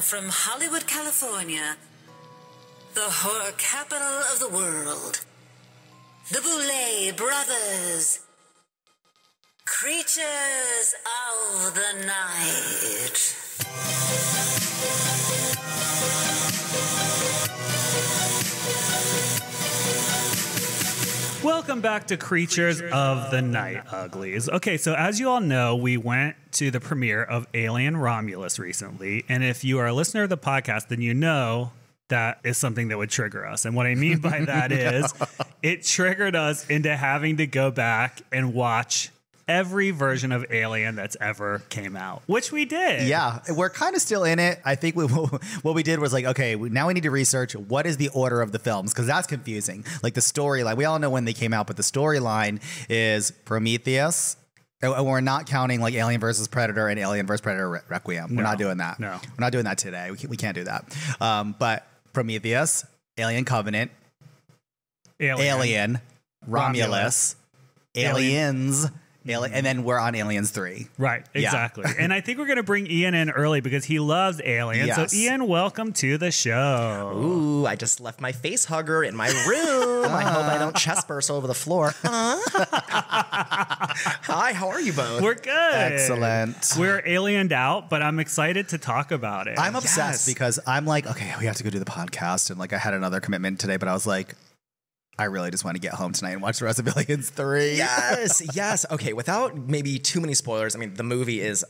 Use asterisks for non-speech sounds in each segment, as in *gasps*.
from Hollywood, California, the horror capital of the world, the Boulet Brothers, creatures of the night. Welcome back to Creatures of the Night Uglies. Okay, so as you all know, we went to the premiere of Alien Romulus recently. And if you are a listener of the podcast, then you know that is something that would trigger us. And what I mean by that *laughs* is it triggered us into having to go back and watch every version of Alien that's ever came out, which we did. Yeah, we're kind of still in it. I think we *laughs* what we did was like, okay, now we need to research what is the order of the films because that's confusing. Like the storyline, we all know when they came out, but the storyline is Prometheus. And we're not counting like Alien versus Predator and Alien versus Predator Re- Requiem. We're No, not doing that. no. we're not doing that today. We can't, we can't do that. Um, but Prometheus, Alien Covenant, Alien. Alien, Romulus, Aliens, Ali- mm-hmm. and then we're on Aliens Three. Right, Yeah. exactly. *laughs* and I think we're going to bring Ian in early because he loves Alien. Yes. So, Ian, welcome to the show. Ooh, I just left my face hugger in my room. I hope I don't *laughs* chest burst over the floor. *laughs* Hi, how are you both? We're good. Excellent. We're aliened out, but I'm excited to talk about it. I'm obsessed Yes. because I'm like, okay, we have to go do the podcast, and like I had another commitment today, but I was like, I really just want to get home tonight and watch the rest of Aliens Three. yes, *laughs* yes. Okay, without maybe too many spoilers, I mean, the movie is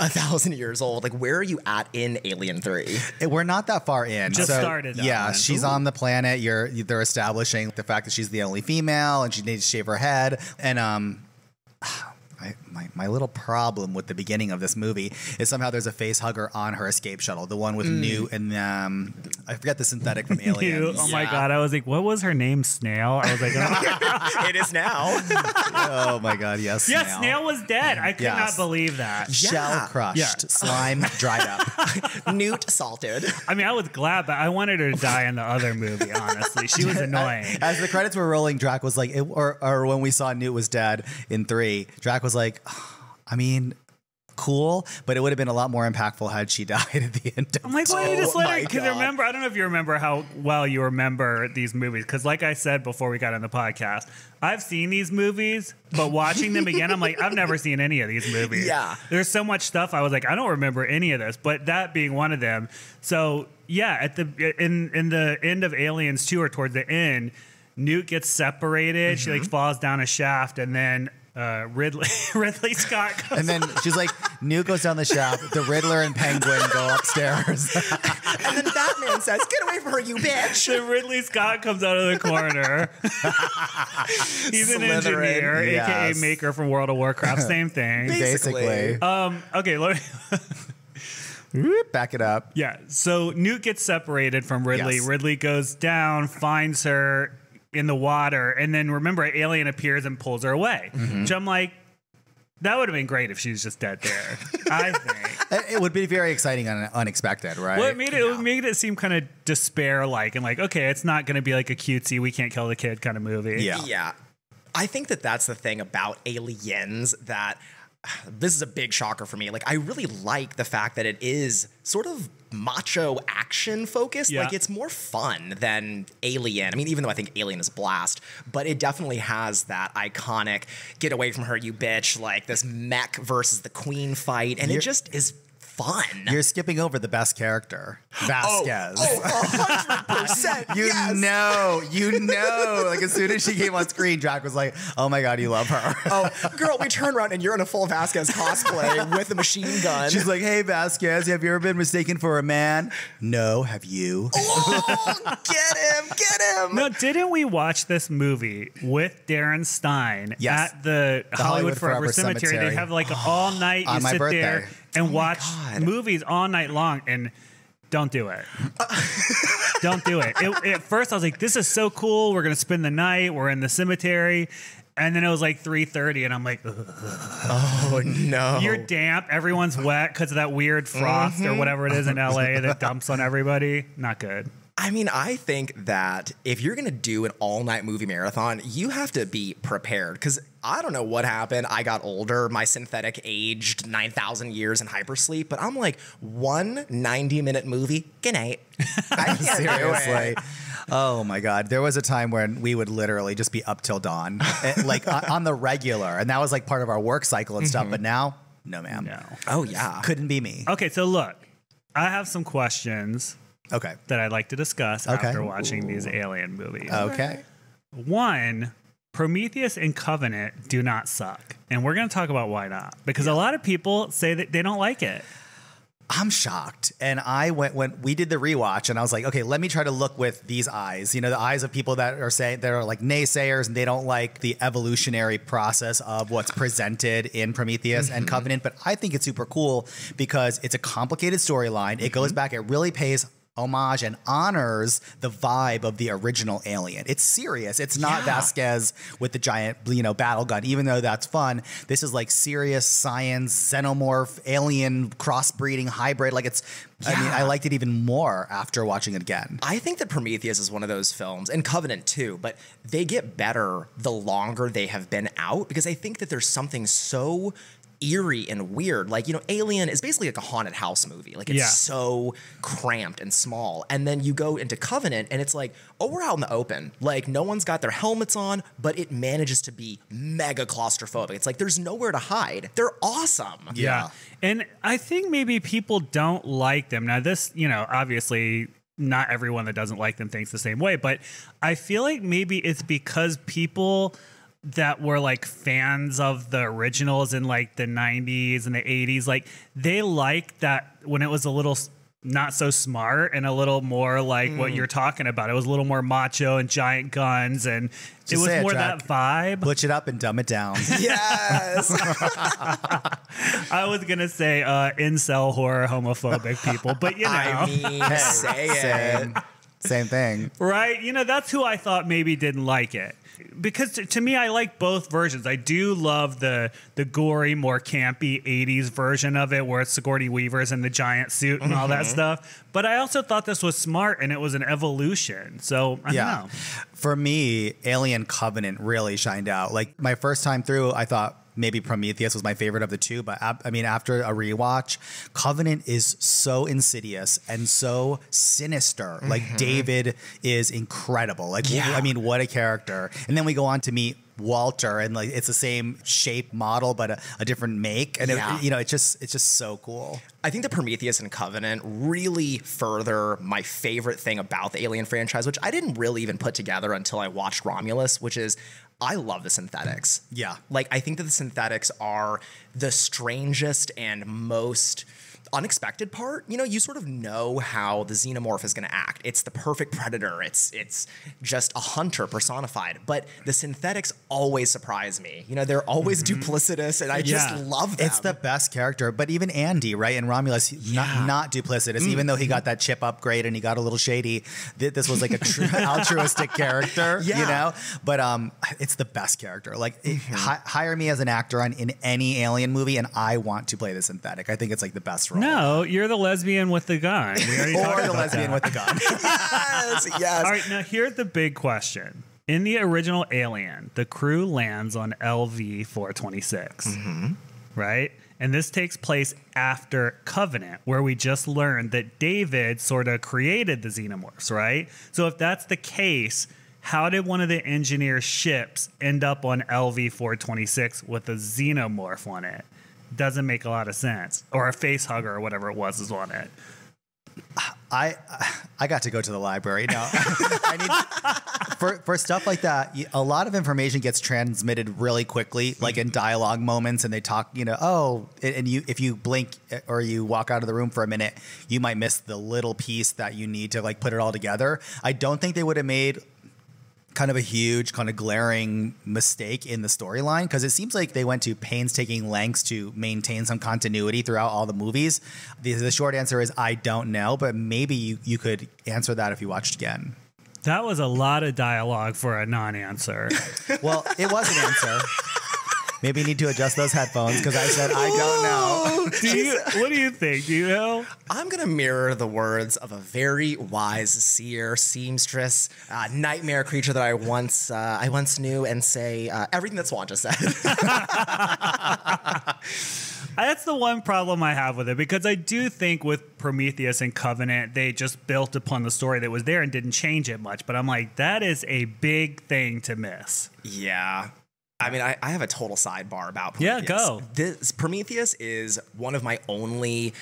a thousand years old. Like, where are you at in Alien 3? We're not that far in. Just started Yeah, one. she's on the planet. You're they're establishing the fact that she's the only female and she needs to shave her head. And um, *sighs* my, my my little problem with the beginning of this movie is somehow there's a face hugger on her escape shuttle, the one with Newt and um, I forget the synthetic from *laughs* You- Aliens. oh my god! I was like, what was her name? Snail. I was like, oh, *laughs* *laughs* it is now. oh my god, yes. Yes, Snail. Snail was dead. I could Yes. not believe that. Shell Yeah. crushed, Yeah. slime dried up. Newt salted. I mean, I was glad, but I wanted her to die in the other movie. Honestly, she was annoying. As the credits were rolling, Drac was like, it, or, or when we saw Newt was dead in three, Drac was like, *sighs* I mean, cool, but it would have been a lot more impactful had she *laughs* died at the end. Of I'm like, why don't you just Oh let her? Because remember, I don't know if you remember how well you remember these movies. Because, like I said before we got on the podcast, I've seen these movies, but watching them again, I'm like, I've never *laughs* seen any of these movies. Yeah. there's so much stuff. I was like, I don't remember any of this, but that being one of them. So yeah, at the in in the end of Aliens two or toward the end, Newt gets separated. She like Mm-hmm. falls down a shaft, and then. Uh, Ridley *laughs* Ridley Scott goes And then she's like, Newt goes down the shaft, the Riddler and Penguin go upstairs. *laughs* And then Batman says, Get away from her, you bitch. Then Ridley Scott comes out of the corner. *laughs* He's an Slytherin. engineer, aka Maker from World of Warcraft. Same thing. Basically. Basically. Um, okay, let me, Back it up. yeah. So Newt gets separated from Ridley. Yes. Ridley goes down, finds her in the water, and then remember, an Alien appears and pulls her away. Mm-hmm. Which I'm like, that would have been great if she was just dead there. *laughs* I think. It it would be very exciting and unexpected, right? Well, it made it, it made it seem kind of despair like, and like, okay, it's not going to be like a cutesy, we can't kill the kid kind of movie. Yeah. Yeah. I think that that's the thing about aliens that this is a big shocker for me. Like, I really like the fact that it is sort of macho action focused. Yeah. Like, it's more fun than Alien. I mean, even though I think Alien is a blast, but it definitely has that iconic get away from her, you bitch, like this mech versus the queen fight. And it You're- just is fun. You're skipping over the best character, Vasquez. Oh, 100%. *laughs* You yes. know, you know. Like as soon as she came on screen, Jack was like, "Oh my god, you love her." Oh, girl, we turn around and you're in a full Vasquez cosplay *laughs* with a machine gun. She's like, "Hey Vasquez, have you ever been mistaken for a man?" No, have you? oh, get him, get him. No, didn't we watch this movie with Darren Stein Yes. at the, Hollywood, Hollywood Forever, Forever Cemetery? Cemetery. They have like *gasps* all night. You On my sit birthday. there and oh watch God. movies all night long, and don't do it. *laughs* don't do it. it. At first, I was like, "This is so cool. We're gonna spend the night. We're in the cemetery." And then it was like 3:30, and I'm like, Ugh. Oh no. "You're damp. Everyone's wet because of that weird frost or mm-hmm. whatever it is in LA that *laughs* dumps on everybody. Not good." I I mean, I think that if you're gonna do an all night movie marathon, you have to be prepared because I don't know what happened. I got older, my synthetic aged 9,000 years in hypersleep, but I'm like, one 90 minute movie, good night. *laughs* I can't. Seriously. Oh my God. There was a time when we would literally just be up till dawn, eh, *laughs* like on on the regular. And that was like part of our work cycle and stuff. But now, no, ma'am. No. Oh, yeah. Couldn't be me. Okay, so look, I have some questions Okay. that I'd like to discuss Okay. after watching these alien movies. Okay. One, Prometheus and Covenant do not suck. And we're going to talk about why not. Because a lot of people say that they don't like it. I'm shocked. And I went when we did the rewatch and I was like, okay, let me try to look with these eyes. You know, the eyes of people that are saying that are like naysayers and they don't like the evolutionary process of what's presented in Prometheus and mm-hmm. Covenant. But I think it's super cool because it's a complicated storyline. It goes mm-hmm. back, it really pays homage and honors the vibe of the original alien. It's serious. It's not Yeah. Vasquez with the giant, you know, battle gun, even though that's fun. This is like serious science, xenomorph, alien crossbreeding hybrid. Like it's I mean, I liked it even more after watching it again. I think that Prometheus is one of those films, and Covenant too, but they get better the longer they have been out because I think that there's something so eerie and weird. Like, you know, Alien is basically like a haunted house movie. Like, it's Yeah. so cramped and small. And then you go into Covenant, and it's like, oh, we're out in the open. Like, no one's got their helmets on, but it manages to be mega claustrophobic. It's like there's nowhere to hide. They're awesome. Yeah. And I think maybe people don't like them. Now, this, you know, obviously not everyone that doesn't like them thinks the same way, but I feel like maybe it's because people that were like fans of the originals in like the 90s and the 80s, like they liked that when it was a little not so smart and a little more like what Mm. you're talking about. It was a little more macho and giant guns and it was say it, more Jack. that vibe. Butch it up and dumb it down. *laughs* Yes. I was gonna say uh, incel horror homophobic people, but you *laughs* know, I mean, *laughs* say it. Same, same thing. right? You know, that's who I thought maybe didn't like it. Because to, to me, I like both versions. I do love the the gory, more campy '80s version of it, where it's Sigourney Weaver's in the giant suit and all that mm-hmm. stuff. But I also thought this was smart and it was an evolution. So I Yeah. don't know. For me, Alien Covenant really shined out. Like my first time through, I thought maybe Prometheus was my favorite of the two, but I mean, after a rewatch, Covenant is so insidious and so sinister. Like mm-hmm. David is incredible. Like, Yeah. I mean, what a character. And then we go on to meet Walter, and like it's the same shape model, but a, a different make. And Yeah. it, you know, it's just it's just so cool. I think the Prometheus and Covenant really further my favorite thing about the Alien franchise, which I didn't really even put together until I watched Romulus, which is I love the synthetics. Yeah. Like, I think that the synthetics are the strangest and most unexpected part. You know, you sort of know how the xenomorph is going to act. It's the perfect predator. It's it's just a hunter personified. But the synthetics always surprise me. You know, they're always mm-hmm. duplicitous, and I just love them. It's the best character, but even Andy, right, in Romulus, not, not duplicitous. Mm-hmm. Even though he got that chip upgrade and he got a little shady, th- this was like a true *laughs* altruistic character, you know. But um, it's the best character. Like, it- mm-hmm. hi- hire me as an actor on in any Alien movie, and I want to play the synthetic. I think it's like the best role. No, you're the lesbian with the gun. We already or the lesbian that. with the gun. *laughs* yes, yes. All right, now here's the big question. In the original Alien, the crew lands on LV 426, mm-hmm. right? And this takes place after Covenant, where we just learned that David sort of created the xenomorphs, right? So if that's the case, how did one of the engineer ships end up on LV 426 with a xenomorph on it? Doesn't make a lot of sense. Or a face hugger or whatever it was is on it. I I got to go to the library. No, *laughs* I need for for stuff like that. a lot of information gets transmitted really quickly, like in dialogue moments, and they talk. You know, oh, and and you if you blink eh, or you walk out of the room for a minute, you might miss the little piece that you need to like put it all together. I don't think they would have made kind of a huge, kind of glaring mistake in the storyline because it seems like they went to painstaking lengths to maintain some continuity throughout all the movies. The, the short answer is I don't know, but maybe you, you could answer that if you watched again. That was a lot of dialogue for a non answer. *laughs* Well, it was an answer. Maybe you need to adjust those headphones because I said I don't know. *laughs* Do you, what do you think? Do you know? I'm gonna mirror the words of a very wise seer, seamstress, uh, nightmare creature that I once uh, I once knew, and say uh, everything that Swan just said. *laughs* That's the one problem I have with it because I do think with Prometheus and Covenant, they just built upon the story that was there and didn't change it much. But I'm like, that is a big thing to miss. yeah. I mean, I, I have a total sidebar about Prometheus. Yeah, go. This Prometheus is one of my only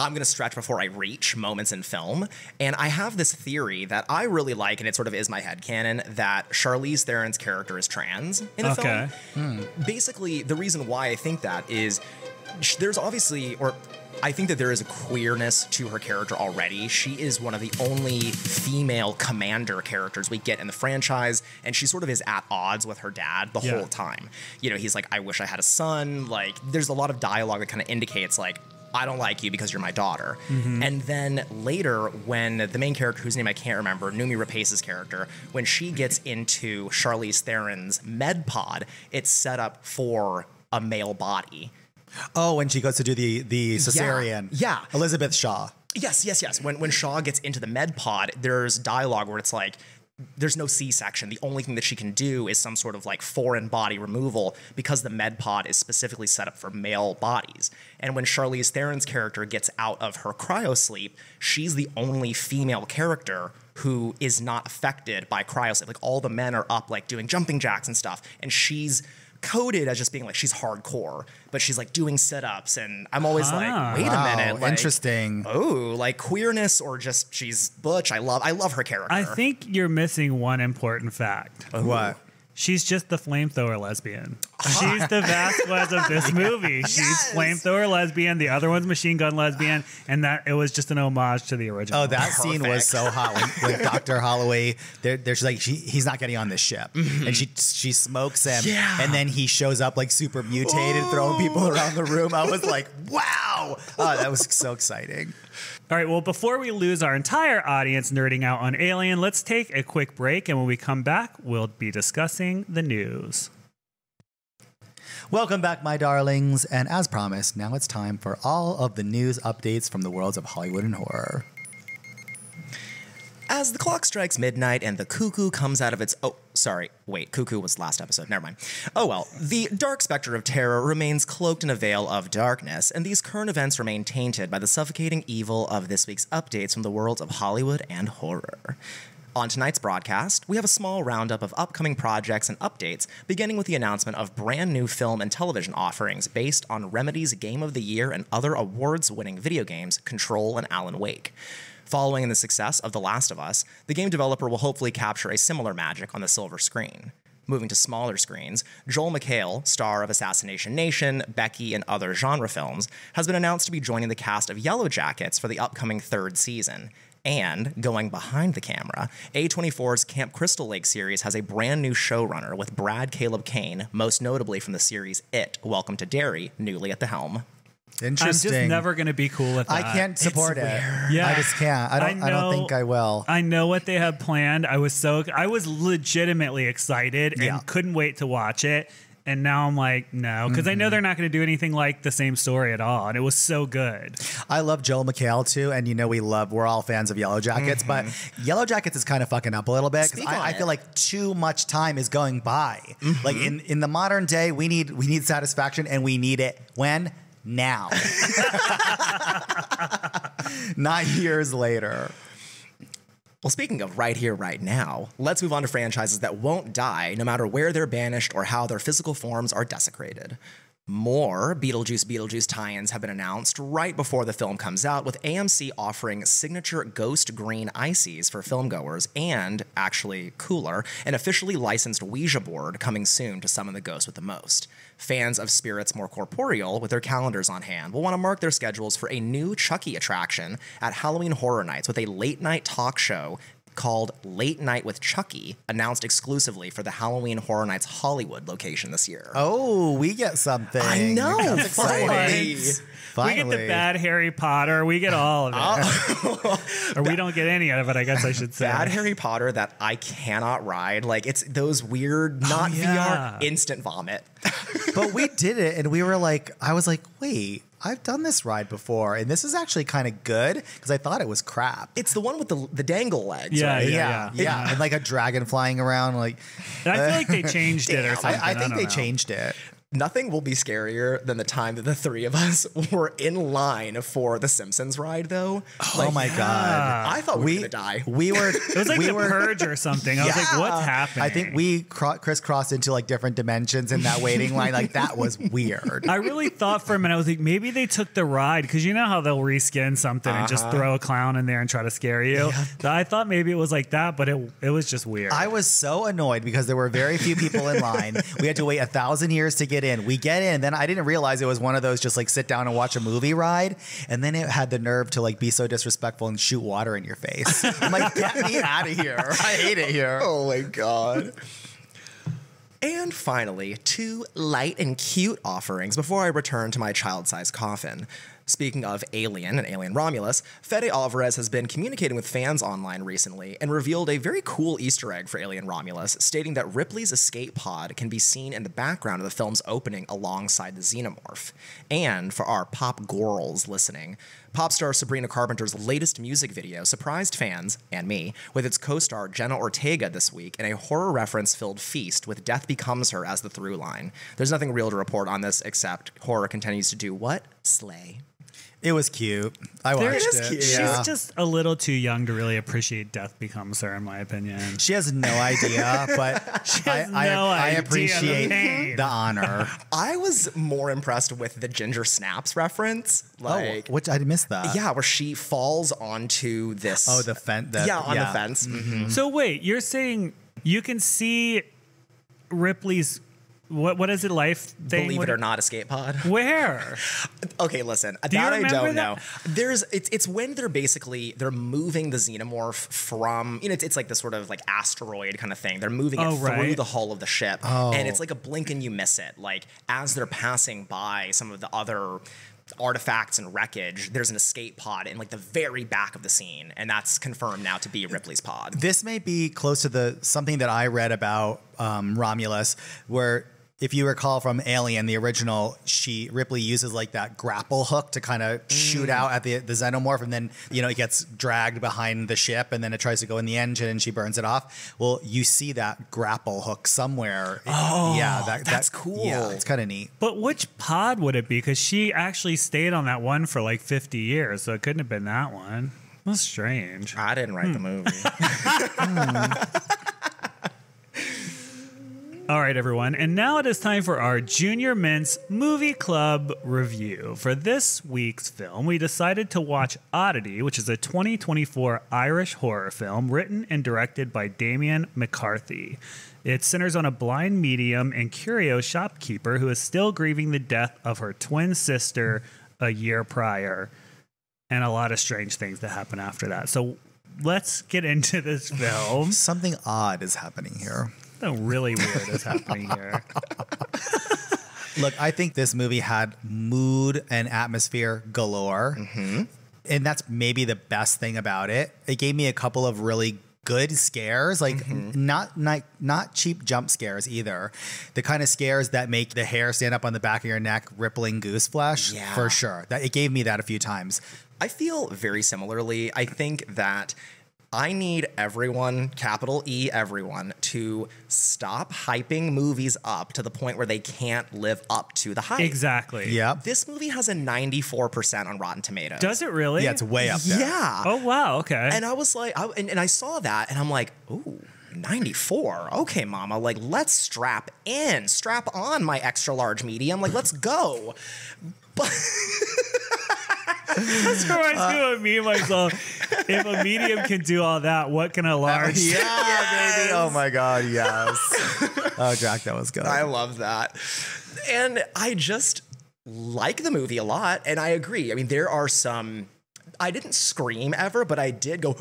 I'm going to stretch before I reach moments in film. And I have this theory that I really like, and it sort of is my head headcanon, that Charlize Theron's character is trans in a Okay. film. Hmm. Basically, the reason why I think that is there's obviously, or I think that there is a queerness to her character already. She is one of the only female commander characters we get in the franchise, and she sort of is at odds with her dad the Yeah. whole time. You know, he's like, I wish I had a son. Like, there's a lot of dialogue that kind of indicates, like, I don't like you because you're my daughter. Mm-hmm. And then later, when the main character, whose name I can't remember, Noomi Rapace's character, when she gets *laughs* into Charlize Theron's med pod, it's set up for a male body. Oh, when she goes to do the the cesarean. Yeah. Elizabeth Shaw. Yes, yes, yes. When when Shaw gets into the med pod, there's dialogue where it's like there's no C-section. The only thing that she can do is some sort of like foreign body removal because the med pod is specifically set up for male bodies. And when Charlize Theron's character gets out of her cryosleep, she's the only female character who is not affected by cryosleep. Like all the men are up like doing jumping jacks and stuff, and she's coded as just being like she's hardcore, but she's like doing sit-ups and I'm always Ah. like, wait Wow, a minute, like, interesting. Oh, like queerness or just she's butch. I love I love her character. I think you're missing one important fact. What? She's just the flamethrower lesbian. *laughs* She's the Vasquez of this *laughs* movie. She's Yes. flamethrower lesbian. The other one's machine gun lesbian, and that it was just an homage to the original. Oh, that scene was so hot when, when *laughs* Dr. Holloway, there, there's like, she, he's not getting on this ship. Mm-hmm. And she she smokes him. Yeah. And then he shows up like super mutated, throwing people around the room. I was like, wow. Oh, that was so exciting. All right, well, before we lose our entire audience nerding out on Alien, let's take a quick break. And when we come back, we'll be discussing the news. Welcome back, my darlings. And as promised, now it's time for all of the news updates from the worlds of Hollywood and horror. As the clock strikes midnight and the cuckoo comes out of its oh sorry wait cuckoo was last episode never mind oh well the dark specter of terror remains cloaked in a veil of darkness and these current events remain tainted by the suffocating evil of this week's updates from the worlds of Hollywood and horror. On tonight's broadcast, we have a small roundup of upcoming projects and updates, beginning with the announcement of brand new film and television offerings based on Remedy's Game of the Year and other awards winning video games, Control and Alan Wake. Following in the success of The Last of Us, the game developer will hopefully capture a similar magic on the silver screen. Moving to smaller screens, Joel McHale, star of Assassination Nation, Becky, and other genre films, has been announced to be joining the cast of Yellow Jackets for the upcoming third season. And going behind the camera, A24's Camp Crystal Lake series has a brand new showrunner with Brad Caleb Kane, most notably from the series It Welcome to Derry, newly at the helm. Interesting. I'm just never going to be cool with that. I can't support it. Yeah. I just can't. I don't. I, don't think I will. I know what they have planned. I was so I was legitimately excited and Yeah. couldn't wait to watch it. And now I'm like, no, because I Mm-hmm. know they're not going to do anything like the same story at all. And it was so good. I love Joel McHale too, and you know we love. We're all fans of Yellow Jackets, but Yellow Jackets is kind of fucking up a little bit. 'cause Mm-hmm. Speak on I, I feel like too much time is going by. Mm-hmm. Like in in the modern day, we need we need satisfaction, and we need it when now, not years later. Well, speaking of right here, right now, let's move on to franchises that won't die no matter where they're banished or how their physical forms are desecrated. More Beetlejuice Beetlejuice tie ins have been announced right before the film comes out, with AMC offering signature ghost green ices for filmgoers and, actually cooler, an officially licensed Ouija board coming soon to summon the ghost with the most. Fans of spirits more corporeal, with their calendars on hand, will want to mark their schedules for a new Chucky attraction at Halloween Horror Nights with a late night talk show called Late Night with Chucky, announced exclusively for the Halloween Horror Nights Hollywood location this year. Oh, we get something. I know, That's exciting. finally. We get the bad Harry Potter. We get all of it. Uh, *laughs* or we don't get any of it, I guess I should say. Bad Harry Potter that I cannot ride. Like it's those weird, oh, not Oh, yeah. VR, instant vomit. but we did it, and we were like, I was like, wait, I've done this ride before, and this is actually kind of good because I thought it was crap. It's the one with the the dangle legs. Yeah, right? yeah, yeah. yeah, and like a dragon flying around. Like, And I feel like they changed it or *laughs* something. I, I think don't they know. changed it. Nothing will be scarier than the time that the three of us *laughs* were in line for the Simpsons ride, though. oh my god, I thought we, we were gonna die. we were. *laughs* It was like we the were. purge or something. I was like, what's happening? I think we cro- crisscrossed into like different dimensions in that waiting line. Like that was weird. I really thought for a minute, I was like, maybe they took the ride because you know how they'll reskin something and Uh-huh. just throw a clown in there and try to scare you. So I thought maybe it was like that, but it it was just weird. I was so annoyed because there were very few people in line. We had to wait a thousand years to get in. We get in, then I didn't realize it was one of those just like sit down and watch a movie ride. And then it had the nerve to like be so disrespectful and shoot water in your face. I'm like, get me *laughs* out of here. I hate it here. Oh my god. And finally, two light and cute offerings before I return to my child-sized coffin. Speaking of Alien and Alien Romulus, Fede Alvarez has been communicating with fans online recently and revealed a very cool Easter egg for Alien Romulus, stating that Ripley's escape pod can be seen in the background of the film's opening alongside the xenomorph. And for our pop gorals listening, Pop star Sabrina Carpenter's latest music video surprised fans, and me, with its co star Jenna Ortega this week in a horror reference filled feast with Death Becomes Her as the through line. There's nothing real to report on this except horror continues to do what? Slay. It was cute. I There- watched It is it. cute. She's Yeah. just a little too young to really appreciate Death Becomes Her, in my opinion. She has no idea, but *laughs* She I, I, no I idea the appreciate pain. the honor. *laughs* I was more impressed with the Ginger Snaps reference. Like, oh, which I missed that. yeah, where she falls onto this. Oh, the fence. yeah, on the fence. Mhm. So wait, you're saying you can see Ripley's what what is it life thing? Believe What- it or not, escape pod. *laughs* Where? Okay, listen. you that I remember don't that? know. There's it's it's when they're basically they're moving the xenomorph from you know it's, it's like this sort of like asteroid kind of thing. They're moving Oh, it through the hull of the ship, Oh. and it's like a blink and you miss it. Like as they're passing by some of the other artifacts and wreckage, there's an escape pod in like the very back of the scene, and that's confirmed now to be Ripley's pod. This may be close to the something that I read about um, Romulus, where if you recall from Alien, the original, she Ripley uses like that grapple hook to kind of shoot mm. out at the the xenomorph, and then you know it gets dragged behind the ship, and then it tries to go in the engine, and she burns it off. Well, you see that grapple hook somewhere. Oh, yeah, that, that's that- cool. Yeah, it's kind of neat. But which pod would it be? Because she actually stayed on that one for like 50 years, so it couldn't have been that one. That's strange. I didn't write the hmm. movie. *laughs* *laughs* Hmm. All right, everyone. And now it is time for our Junior Mints Movie Club review. For this week's film, we decided to watch Oddity, which is a 2024 Irish horror film written and directed by Damien McCarthy. It centers on a blind medium and curio shopkeeper who is still grieving the death of her twin sister a year prior, and a lot of strange things that happen after that. So let's get into this *laughs* film. Something odd is happening here. Something really weird is happening here. *laughs* Look, I think this movie had mood and atmosphere galore. Mm-hmm. And that's maybe the best thing about it. It gave me a couple of really good scares, like mm-hmm. not, not not cheap jump scares either. The kind of scares that make the hair stand up on the back of your neck, rippling goose flesh, Yeah. for sure. That it gave me that a few times. I feel very similarly. I think that I need everyone, capital E, everyone, to stop hyping movies up to the point where they can't live up to the hype. Exactly. Yep. This movie has a 94% on Rotten Tomatoes. Does it really? Yeah, it's way up there. Yeah. Oh wow. Okay. And I was like, I, and, and I saw that and I'm like, ooh, 94. Okay, mama. Like, let's strap in, strap on my extra large medium. Like, let's go. *laughs* But That's reminds uh, me of me myself. If a medium can do all that, what can a large? Yeah, baby. *laughs* Oh my God, yes. oh, Jack, that was good. I love that. And I just like the movie a lot. And I agree. I mean, there are some. I didn't scream ever, but I did go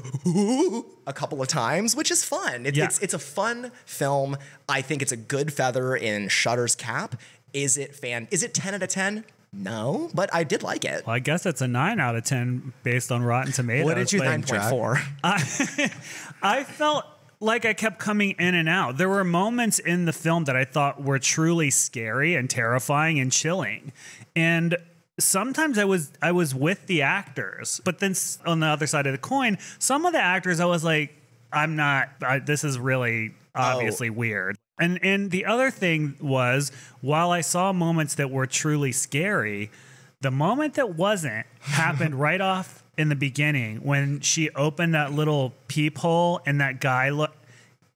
a couple of times, which is fun. It, Yeah. It's it's a fun film. I think it's a good feather in Shudder's cap. Is it fan? Is it ten out of ten? No, but I did like it. Well, I guess it's a nine out of ten based on Rotten Tomatoes. What did you think? Nine point four. *laughs* I felt like I kept coming in and out. There were moments in the film that I thought were truly scary and terrifying and chilling. And sometimes I was I was with the actors, but then on the other side of the coin, some of the actors I was like I'm not I, this is really oh. obviously weird. And and the other thing was while I saw moments that were truly scary, the moment that wasn't happened *laughs* right off in the beginning when she opened that little peephole and that guy look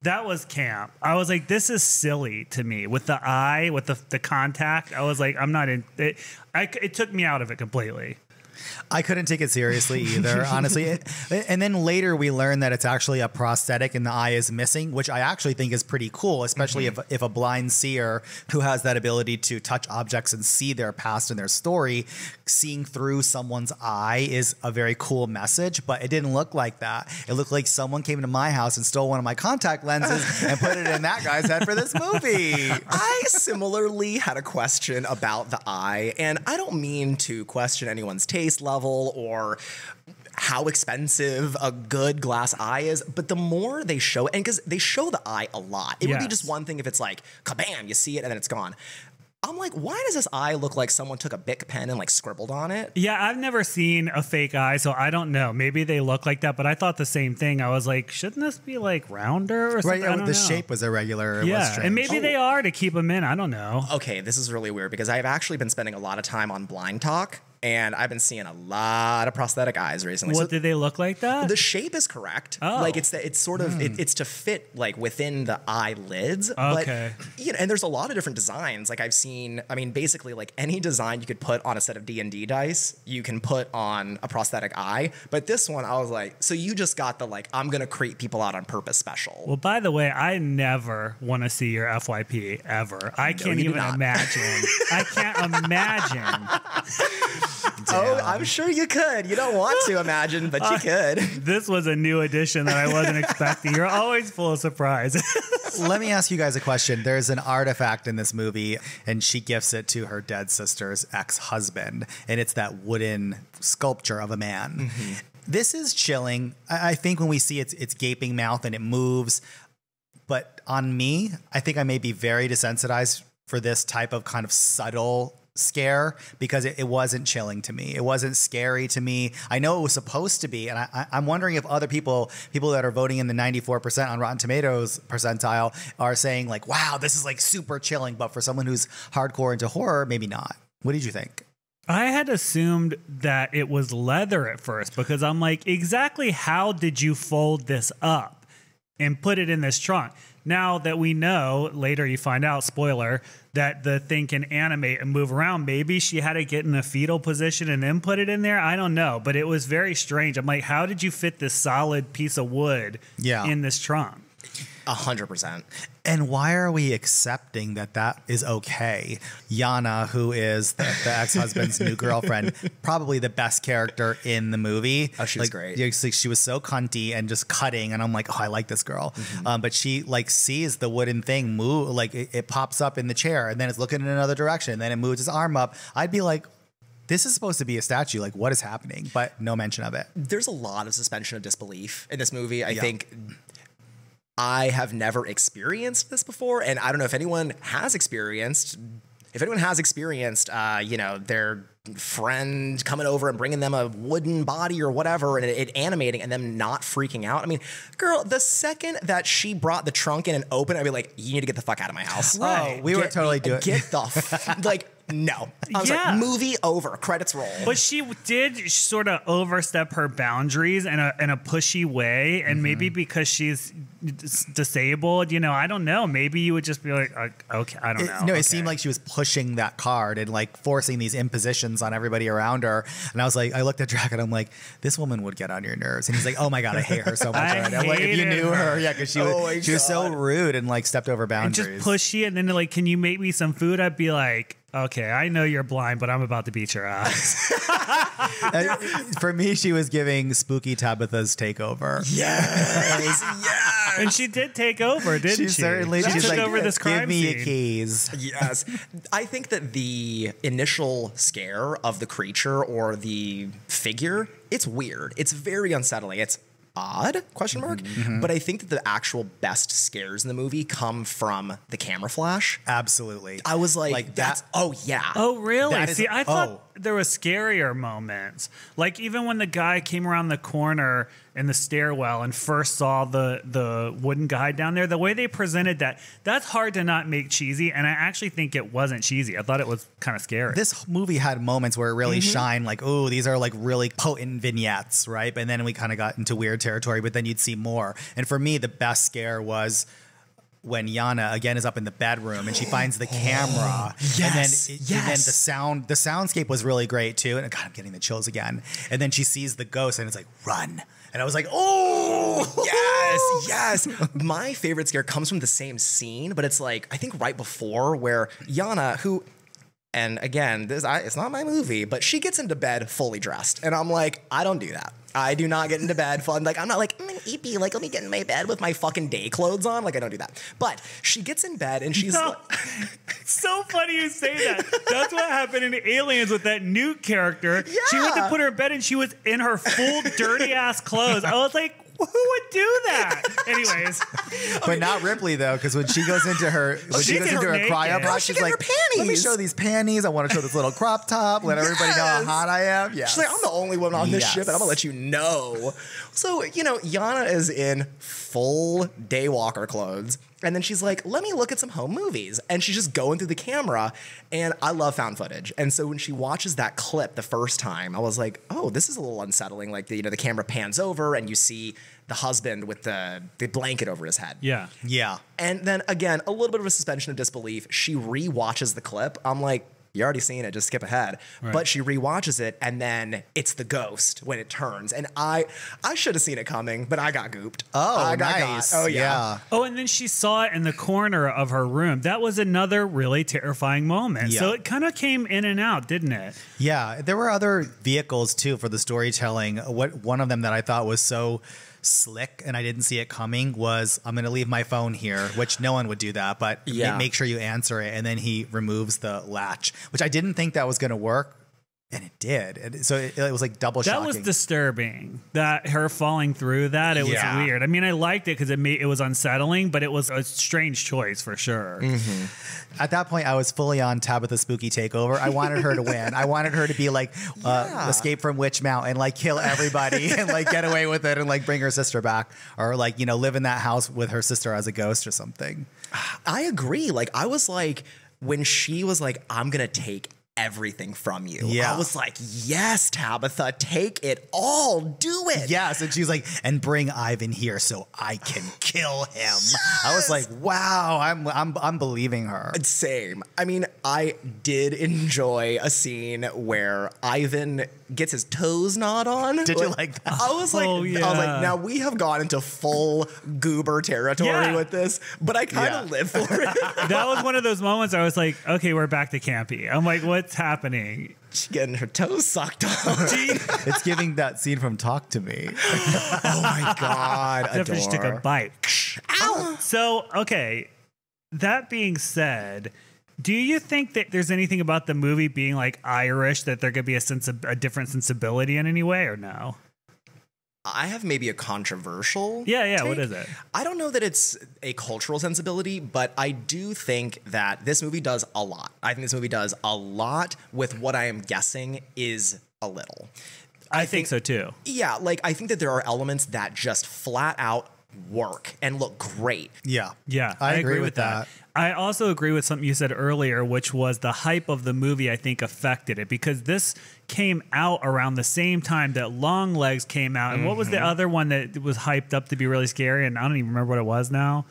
that was camp. I was like, this is silly to me with the eye, with the, the contact. I was like, I'm not in it. I, it took me out of it completely. I couldn't take it seriously either, *laughs* honestly. It- and then later we learn that it's actually a prosthetic and the eye is missing, which I actually think is pretty cool, especially mm-hmm. if, if a blind seer who has that ability to touch objects and see their past and their story, seeing through someone's eye is a very cool message. But it didn't look like that. It looked like someone came to my house and stole one of my contact lenses and put it in that guy's head for this movie. *laughs* I similarly had a question about the eye, and I don't mean to question anyone's taste level or how expensive a good glass eye is, but the more they show and because they show the eye a lot, it would be just one thing if it's like kabam, you see it and then it's gone. I'm like, why does this eye look like someone took a Bic pen and like scribbled on it? Yeah, I've never seen a fake eye, so I don't know. Maybe they look like that, but I thought the same thing. I was like, shouldn't this be like rounder or something? Right, I don't the know. shape was irregular. It was Yeah, strange. and maybe they oh. are to keep them in. I don't know. Okay, this is really weird because I've actually been spending a lot of time on Blind Talk, and I've been seeing a lot of prosthetic eyes recently. What So- did they look like that? The shape is correct. Oh. Like it's the, it's sort of it, hmm. it's to fit like within the eyelids. Okay. But you know, and there's a lot of different designs. Like I've seen. I mean, basically, like any design you could put on a set of D and D dice, you can put on a prosthetic eye. But this one, I was like, so you just got the like, I'm gonna creep people out on purpose special. Well, by the way, I never want to see your FYP ever. I can't even imagine. I can't *laughs* imagine. Oh, I'm sure you could. You don't want to imagine, but you uh, could. *laughs* This was a new addition that I wasn't expecting. You're always full of surprise. *laughs* Let me ask you guys a question. There's an artifact in this movie, and she gifts it to her dead sister's ex husband, and it's that wooden sculpture of a man. Mm-hmm. This is chilling. I, I think when we see its its gaping mouth and it moves, but on me, I think I may be very desensitized for this type of kind of subtle scare because it, it wasn't chilling to me. It wasn't scary to me. I know it was supposed to be, and I, I'm wondering if other people, people that are voting in the 94% on Rotten Tomatoes percentile, are saying like, "Wow, this is like super chilling." But for someone who's hardcore into horror, maybe not. What did you think? I had assumed that it was leather at first because I'm like, exactly how did you fold this up and put it in this trunk? Now that we know, later you find out, spoiler, that the thing can animate and move around, maybe she had to get in a fetal position and then put it in there. I don't know, but it was very strange. I'm like, how did you fit this solid piece of wood Yeah. in this trunk? A hundred percent. And why are we accepting that that is okay? Yana, who is the, the ex husband's new *laughs* girlfriend, probably the best character in the movie. Oh, she was like, great. like she was so cunty and just cutting, and I'm like, oh, I like this girl. Mm-hmm. Um, but she like sees the wooden thing move, like it, it pops up in the chair, and then it's looking in another direction, then it moves its arm up. I'd be like. This is supposed to be a statue. Like, what is happening? But no mention of it. there's a lot of suspension of disbelief in this movie. I Yeah. think I have never experienced this before, and I don't know if anyone has experienced. If anyone has experienced, uh, you know, their friend coming over and bringing them a wooden body or whatever, and it, it animating, and them not freaking out. I mean, girl, the second that she brought the trunk in and opened, I'd be like, "You need to get the fuck out of my house." Oh, we were totally doing Get the *laughs* f- like no. I was Yeah. like, movie over, credits roll. But she did sort of overstep her boundaries in a in a pushy way, and maybe because she's disabled, you know, I don't know. Maybe you would just be like, uh, okay, I don't It- know. no, Okay. it seemed like she was pushing that card and like forcing these impositions on everybody around her. And I was like, I looked at Drac and I'm like, this woman would get on your nerves. And he's like, oh my god, I hate her so *laughs* much. I already. I'm like, if you knew her, her. yeah, because she Oh was she was so rude and like stepped over boundaries. and boundaries. just pushy, and then like, can you make me some food? I'd be like, okay, I know you're blind, but I'm about to beat your ass. *laughs* For me, she was giving spooky Tabitha's takeover. Yes, *laughs* yes. and she did take over, didn't she? She certainly she she's took like, over this crime Give me scene. your keys. yes. I think that the initial scare of the creature or the figure, it's weird. It's very unsettling. It's odd question mark Mm-hmm, but i think that the actual best scares in the movie come from the camera flash Absolutely. i was like, Like that's that- oh yeah Oh, really? That is- See, I thought oh. There was scarier moments. Like even when the guy came around the corner in the stairwell and first saw the the wooden guy down there, the way they presented that, that's hard to not make cheesy. And I actually think it wasn't cheesy. I thought it was kind of scary. this movie had moments where it really Mm-hmm. shined like oh these are like really potent vignettes right and then we kind of got into weird territory but then you'd see more and for me the best scare was when Yana again is up in the bedroom and she *gasps* finds the camera. Yes, and then and then the sound the soundscape was really great too. And God I'm getting the chills again. And then she sees the ghost and it's like run. And I was like oh *laughs* yes, *laughs* yes. My favorite scare comes from the same scene, but it's like I think right before where Yana, who, and again, this I, it's not my movie, but she gets into bed fully dressed, and I'm like, I don't do that. I do not get into bed fun. Like I'm not like I'm an eepy. Like let me get in my bed with my fucking day clothes on. Like I don't do that. But she gets in bed and she's No. like, *laughs* so funny you say that. That's what happened in Aliens with that Newt character. She went to put her in bed and she was in her full dirty ass clothes. I was like, who would do that? *laughs* Anyways, but not Ripley though, because when she goes into her when she she's goes into her her naked. cryo Oh, box, she she's like, her "Let me show these panties. I want to show this little crop top. Let everybody know how hot I am." Yeah, She's like, I'm the only one on this Yes. ship, and I'm gonna let you know. So, you know, Yana is in full daywalker clothes. And then she's like, let me look at some home movies. And she's just going through the camera. And I love found footage. And so when she watches that clip the first time, I was like, oh, this is a little unsettling. Like, the, you know, the camera pans over and you see the husband with the, the blanket over his head. yeah. yeah. And then again, a little bit of a suspension of disbelief. She re-watches the clip. I'm like, you already seen it, just skip ahead. But she re-watches it, and then it's the ghost when it turns. And I I should have seen it coming, but I got gooped. Oh, I got nice. got. Oh yeah. Oh, and then she saw it in the corner of her room. That was another really terrifying moment. So it kind of came in and out, didn't it? Yeah, there were other vehicles too for the storytelling. What one of them that I thought was so slick and I didn't see it coming was I'm going to leave my phone here, which no one would do that, but Yeah. make sure you answer it and then he removes the latch, which I didn't think that was going to work and it did. And so it, it was like double That shocking. was disturbing. That her falling through that, it was weird. I mean, I liked it because it made it was unsettling, but it was a strange choice for sure. At that point, I was fully on Tabitha Spooky Takeover. I wanted her to win. I wanted her to be like uh, Yeah. escape from Witch Mount and like kill everybody *laughs* and like get away with it and like bring her sister back or like you know live in that house with her sister as a ghost or something. I agree. Like I was like, when she was like, I'm gonna take everything from you. Yeah. I was like, yes, Tabitha, take it all. Do it. Yes, and she's like, and bring Ivan here so I can kill him. I was like, wow, I'm I'm I'm believing her. Same. I mean, I did enjoy a scene where Ivan gets his toes gnawed on. Did you like that? I was like, Oh, I was yeah. like, now we have gone into full goober territory Yeah. with this, but I kind of Yeah. live for it. *laughs* that was one of those moments I was like, okay, we're back to campy. I'm like, what's happening? She getting her toes sucked on. *laughs* *laughs* It's giving that scene from Talk to Me. oh my god, After she took a bite. Ow! So, okay. That being said, do you think that there's anything about the movie being like Irish that there could be a sense of a different sensibility in any way or no? I have maybe a controversial. Yeah, yeah. What take. is it? I don't know that it's a cultural sensibility, but I do think that this movie does a lot. I think this movie does a lot with what I am guessing is a little. I, think, so too. Yeah, like I think that there are elements that just flat out work and look great. Yeah, Yeah, I, agree, with that. I also agree with something you said earlier, which was the hype of the movie, I think, affected it because this came out around the same time that Longlegs came out. And what was Mm-hmm. the other one that was hyped up to be really scary? And I don't even remember what it was now.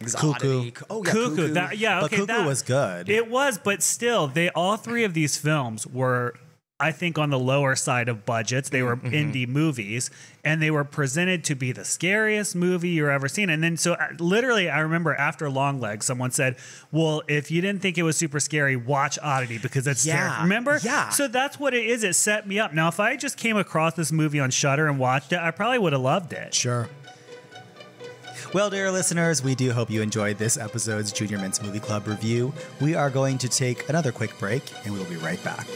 Exotic. Oh yeah, Cuckoo. Cuckoo. That, yeah, But okay. Cuckoo that- was good. It was, but still, they all three of these films were, I think, on the lower side of budgets. They were Mm-hmm. indie movies, and they were presented to be the scariest movie you're ever seen. And then, so uh, literally, I remember after Longlegs, someone said, "Well, if you didn't think it was super scary, watch Oddity because it's Yeah. scary." Remember? Yeah. So that's what it is. It set me up. Now, if I just came across this movie on Shudder and watched it, I probably would have loved it. Sure. Well, dear listeners, we do hope you enjoyed this episode's Junior Mints Movie Club review. We are going to take another quick break and we'll be right back.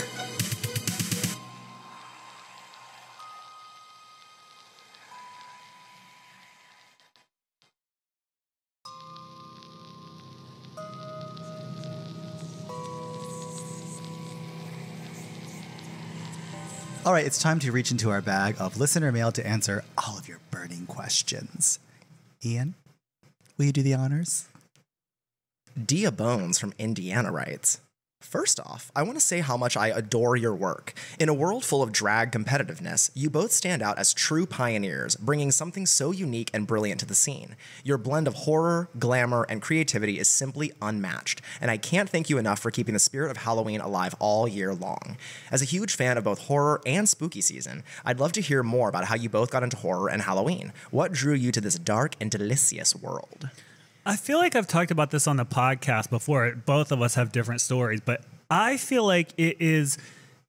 All right, it's time to reach into our bag of listener mail to answer all of your burning questions. Ian, will you do the honors? Dia Bones from Indiana writes First off, I want to say how much I adore your work. In a world full of drag competitiveness, you both stand out as true pioneers, bringing something so unique and brilliant to the scene. Your blend of horror, glamour, and creativity is simply unmatched, and I can't thank you enough for keeping the spirit of Halloween alive all year long. As a huge fan of both horror and spooky season, I'd love to hear more about how you both got into horror and Halloween. What drew you to this dark and delicious world? I feel like I've talked about this on the podcast before. Both of us have different stories, but I feel like it is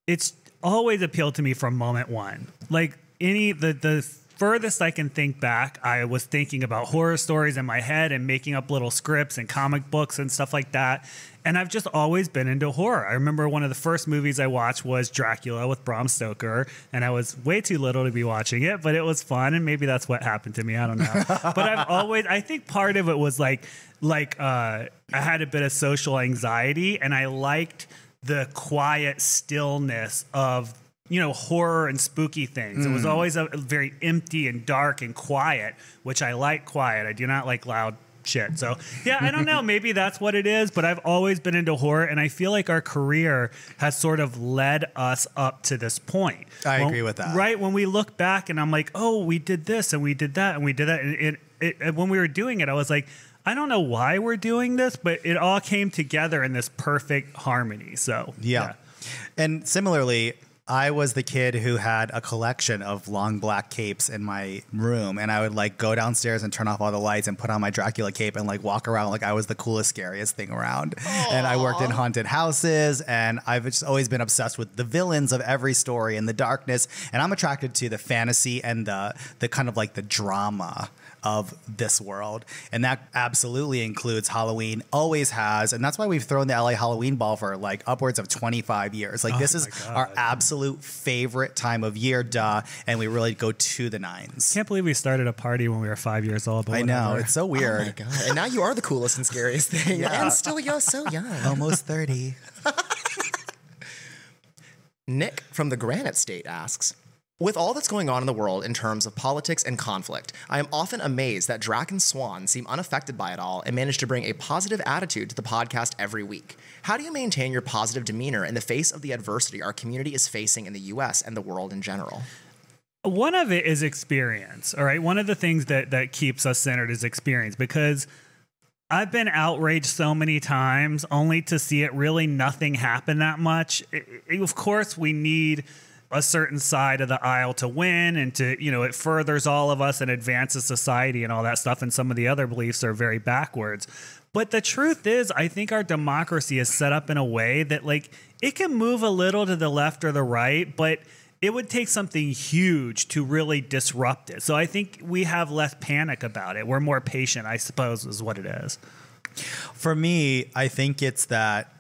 it's always appealed to me from moment one. Like any the the furthest I can think back, I was thinking about horror stories in my head and making up little scripts and comic books and stuff like that. And I've just always been into horror. I remember one of the first movies I watched was Dracula with Bram Stoker, and I was way too little to be watching it, but it was fun, and maybe that's what happened to me. I don't know. *laughs* but I've always, I think part of it was like, like uh, I had a bit of social anxiety, and I liked the quiet stillness of you know horror and spooky things. It was always a, very empty and dark and quiet, which I like quiet. I do not like loud shit. So yeah, I don't know. *laughs* Maybe that's what it is. But I've always been into horror, and I feel like our career has sort of led us up to this point. I When- agree with that. Right when we look back, and I'm like, oh, we did this and we did that and we did that. And it, it, and when we were doing it, I was like. I don't know why we're doing this, but it all came together in this perfect harmony. So Yeah. And similarly, I was the kid who had a collection of long black capes in my room, and I would like go downstairs and turn off all the lights and put on my Dracula cape and like walk around like I was the coolest, scariest thing around. And I worked in haunted houses, and I've just always been obsessed with the villains of every story and the darkness. And I'm attracted to the fantasy and the the kind of like the drama of this world. And that absolutely includes Halloween, always has. And that's why we've thrown the LA Halloween ball for like upwards of 25 years. Like, oh this is my our absolute favorite time of year, duh. And we really go to the nines. Can't believe we started a party when we were five years old. But I know. whatever. It's so Oh my weird. god! And now you are the coolest and scariest thing, and still you're so young. Almost 30. *laughs* Nick from the Granite State asks With all that's going on in the world in terms of politics and conflict, I am often amazed that Drac and Swan seem unaffected by it all and manage to bring a positive attitude to the podcast every week. How do you maintain your positive demeanor in the face of the adversity our community is facing in the US and the world in general? one of it is experience. All right. One of the things that that keeps us centered is experience because I've been outraged so many times only to see it really nothing happen that much. I- I- of course, we need a certain side of the aisle to win and to, you know, it furthers all of us and advances society and all that stuff. And some of the other beliefs are very backwards. But the truth is, I think our democracy is set up in a way that, like, it can move a little to the left or the right, but it would take something huge to really disrupt it. So I think we have less panic about it. We're more patient, I suppose, is what it is. For me, I think it's that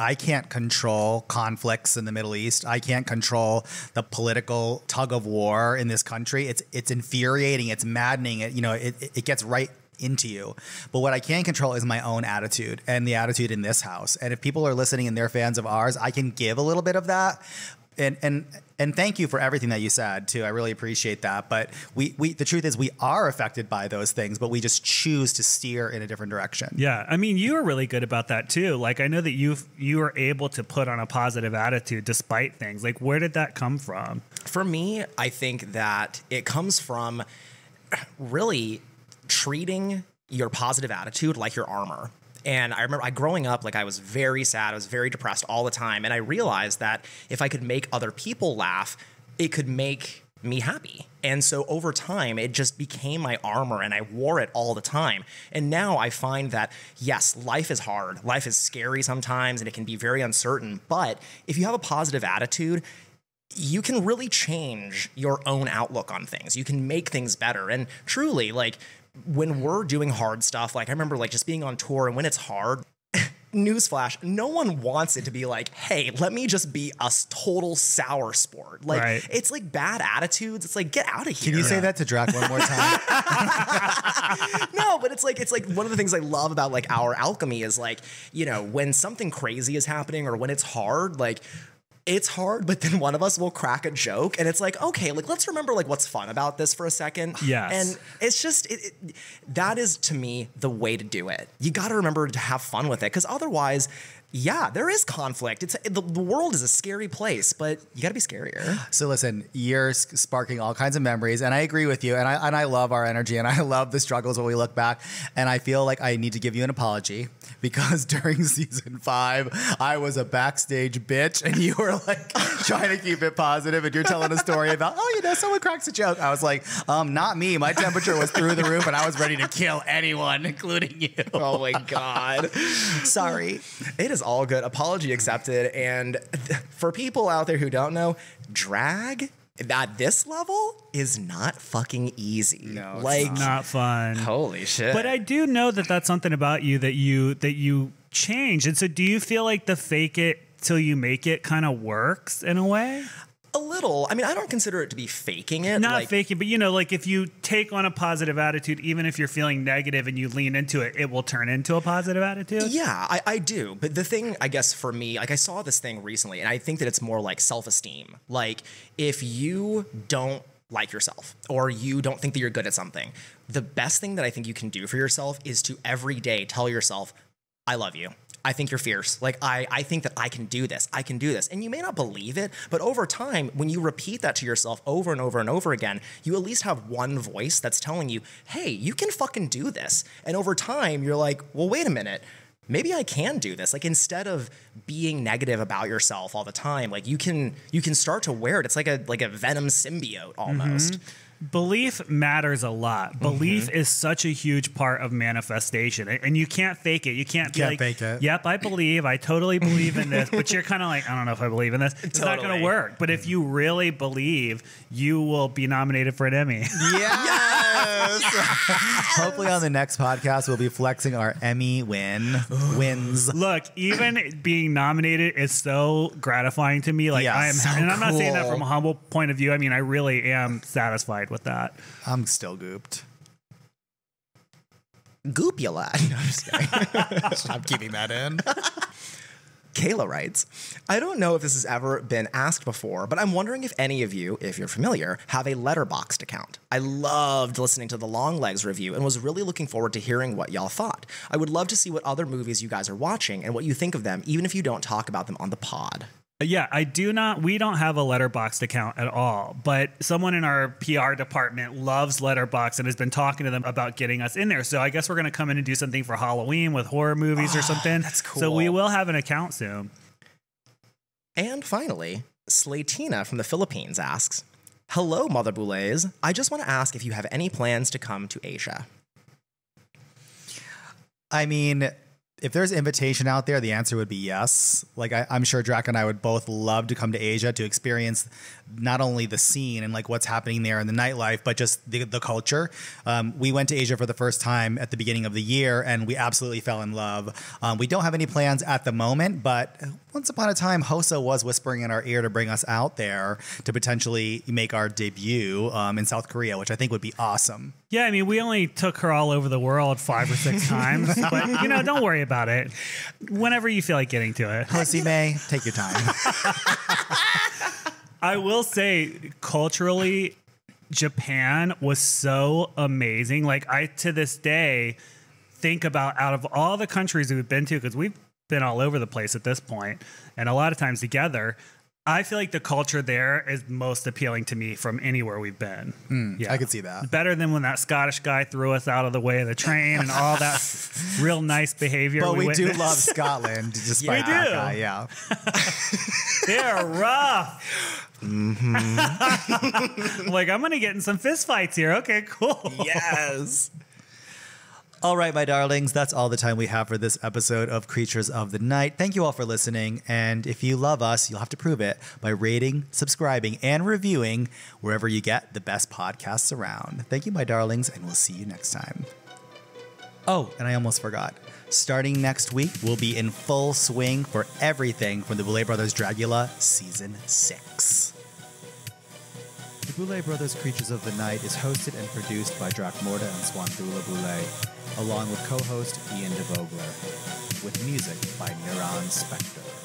I can't control conflicts in the Middle East. I can't control the political tug of war in this country. It's it's infuriating. It's maddening. It, you know, it, it gets right into you. But what I can control is my own attitude and the attitude in this house. And if people are listening and they're fans of ours, I can give a little bit of that. And and and thank you for everything that you said too. I really appreciate that. But we we the truth is we are affected by those things, but we just choose to steer in a different direction. Yeah, I mean, you are really good about that too. Like, I know that you you were able to put on a positive attitude despite things. Like, where did that come from? For me, I think that it comes from really treating your positive attitude like your armor. And I remember I growing up, like I was very sad, I was very depressed all the time. And I realized that if I could make other people laugh, it could make me happy. And so over time, it just became my armor and I wore it all the time. And now I find that, yes, life is hard. Life is scary sometimes and it can be very uncertain. But if you have a positive attitude, you can really change your own outlook on things. You can make things better. And truly, like, when we're doing hard stuff, like I remember like just being on tour and when it's hard, *laughs* newsflash, no one wants it to be like, hey, let me just be a total sour sport. Like Right. it's like bad attitudes. It's like get out of here. Can you say that to Drac one more time? *laughs* no, but it's like it's like one of the things I love about like our alchemy is like, you know, when something crazy is happening or when it's hard, like it's hard, but then one of us will crack a joke and it's like, okay, like let's remember like what's fun about this for a second. Yes. And it's just it, it, that is to me the way to do it. You got to remember to have fun with it cuz otherwise yeah, there is conflict. It's the, the world is a scary place, but you got to be scarier. *gasps* So listen, you're sparking all kinds of memories, and I agree with you, and I and I love our energy, and I *laughs* love the struggles when we look back, and I feel like I need to give you an apology *laughs* because during *laughs* season five, I was a backstage bitch, and you were like trying to keep it positive, and you're telling a story about, oh, you know, someone cracks a joke. I was like, um, not me. My temperature was through the roof, and I was ready to kill anyone, including you. Oh my god. Sorry. It is all good. Apology accepted. And th- *laughs* for people out there who don't know, drag at this level is not fucking easy. No, it's like Not fun. holy shit. But I do know that that's something about you that you that you change. And so, do you feel like the fake it till you make it kind of works in a way? A little. I mean, I don't consider it to be faking it. Not like, faking, but you know, like if you take on a positive attitude, even if you're feeling negative and you lean into it, it will turn into a positive attitude. Yeah, I, I do. But the thing, I guess, for me, like I saw this thing recently, and I think that it's more like self esteem. Like, if you don't like yourself or you don't think that you're good at something, the best thing that I think you can do for yourself is to every day tell yourself, I love you. I think you're fierce. Like I, I think that I can do this. I can do this. And you may not believe it, but over time, when you repeat that to yourself over and over and over again, you at least have one voice that's telling you, hey, you can fucking do this. And over time, you're like, well, wait a minute. Maybe I can do this. Like instead of being negative about yourself all the time, like you can you can start to wear it. It's like a like a venom symbiote almost. Mm-hmm. Belief matters a lot. Mm-hmm. Belief is such a huge part of manifestation, and and you can't fake it. You can't be Can't like, fake it. "Yep, I believe. I totally believe in this," but you're kind of like, "I don't know if I believe in this." It's not going to work. But if mm-hmm. you really believe, you will be nominated for an Emmy. *laughs* Yes. Hopefully, on the next podcast, we'll be flexing our Emmy win wins. Look, even being nominated is so gratifying to me. Like Yeah, I am, so and I'm not saying that from a humble point of view. I mean, I really am satisfied with that. I'm still gooped. Goop you lad. *laughs* No, I'm just kidding. *laughs* I'm keeping that in. Kayla writes, I don't know if this has ever been asked before, but I'm wondering if any of you, if you're familiar, have a Letterboxd account. I loved listening to the Longlegs review and was really looking forward to hearing what y'all thought. I would love to see what other movies you guys are watching and what you think of them, even if you don't talk about them on the pod. Yeah, I do not. We don't have a Letterboxd account at all, but someone in our PR department loves letterbox and has been talking to them about getting us in there. So I guess we're going to come in and do something for Halloween with horror movies or ah, something. that's cool. So we will have an account soon. And finally, Slatina from the Philippines asks, Hello, Mother Boulets. I just want to ask if you have any plans to come to Asia. I mean, if there's invitation out there, the answer would be yes. Like I, I'm sure Drac and I would both love to come to Asia to experience not only the scene and like what's happening there in the nightlife, but just the, the culture. Um, we went to Asia for the first time at the beginning of the year, and we absolutely fell in love. Um, we don't have any plans at the moment, but once upon a time, Hosa was whispering in our ear to bring us out there to potentially make our debut um, in South Korea, which I think would be awesome. Yeah, I mean, we only took her all over the world five or six *laughs* times, but you know, don't worry about it. Whenever you feel like getting to it. *laughs* Pussy May, take your time. *laughs* I will say, culturally, Japan was so amazing. Like I to this day think about out of all the countries we've been to, because we've been all over the place at this point, and a lot of times together. I feel like the culture there is most appealing to me from anywhere we've been. Hmm, yeah, I could see that. Better than when that Scottish guy threw us out of the way of the train and all that *laughs* real nice behavior. But we, do love *laughs* Scotland, despite We that do. guy. Yeah. *laughs* They're rough. Mm-hmm. like I'm gonna get in some fist fights here. Okay, cool. Yes. All right, my darlings, that's all the time we have for this episode of Creatures of the Night. Thank you all for listening. And if you love us, you'll have to prove it by rating, subscribing, and reviewing wherever you get the best podcasts around. Thank you, my darlings, and we'll see you next time. Oh, and I almost forgot. Starting next week, we'll be in full swing for everything from the Boulet Brothers Dragula Season 6. The Boulet Brothers Creatures of the Night is hosted and produced by Drac Dracmorda and Swanthula Boulet, along with co-host Ian DeVogler, with music by Neuron Spectre.